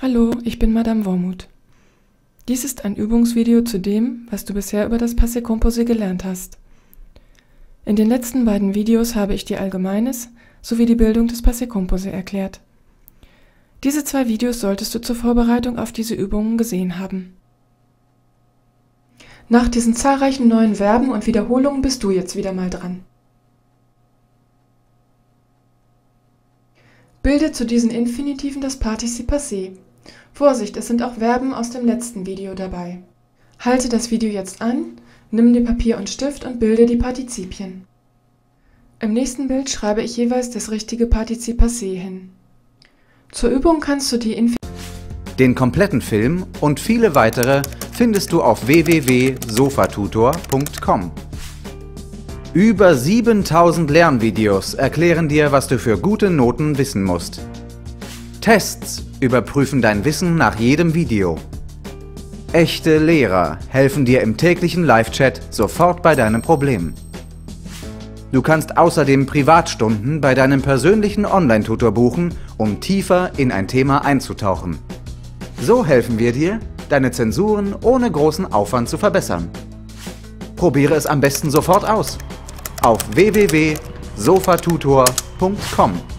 Hallo, ich bin Madame Wormuth. Dies ist ein Übungsvideo zu dem, was du bisher über das Passé Composé gelernt hast. In den letzten beiden Videos habe ich dir Allgemeines sowie die Bildung des Passé Composé erklärt. Diese zwei Videos solltest du zur Vorbereitung auf diese Übungen gesehen haben. Nach diesen zahlreichen neuen Verben und Wiederholungen bist du jetzt wieder mal dran. Bilde zu diesen Infinitiven das Partizip Passé. Vorsicht, es sind auch Verben aus dem letzten Video dabei. Halte das Video jetzt an, nimm dir Papier und Stift und bilde die Partizipien. Im nächsten Bild schreibe ich jeweils das richtige Partizip Passé hin. Zur Übung kannst du die Info Den kompletten Film und viele weitere findest du auf www.sofatutor.com. Über 7000 Lernvideos erklären dir, was du für gute Noten wissen musst. Tests überprüfen dein Wissen nach jedem Video. Echte Lehrer helfen dir im täglichen Live-Chat sofort bei deinem Problem. Du kannst außerdem Privatstunden bei deinem persönlichen Online-Tutor buchen, um tiefer in ein Thema einzutauchen. So helfen wir dir, deine Zensuren ohne großen Aufwand zu verbessern. Probiere es am besten sofort aus auf www.sofatutor.com.